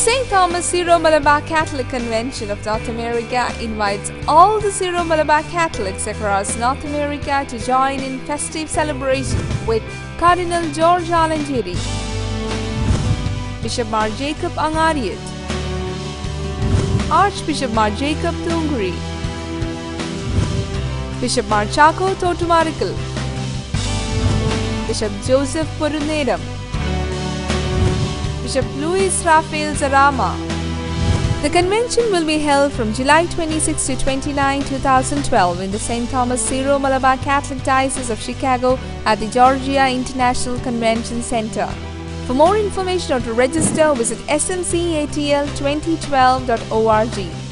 St. Thomas Syro Malabar Catholic Convention of North America invites all the Syro Malabar Catholics across North America to join in festive celebration with Cardinal George Alencherry, Bishop Mar Jacob Angadiath, Archbishop Mar Jacob Thoomkuzhy, Bishop Mar Chacko Thottumarickal, Bishop Joseph Purunedam, Bishop Luis Rafael Zarama. The convention will be held from July 26 to 29, 2012 in the St. Thomas Syro Malabar Catholic Diocese of Chicago at the Georgia International Convention Center. For more information or to register, visit smcatl2012.org.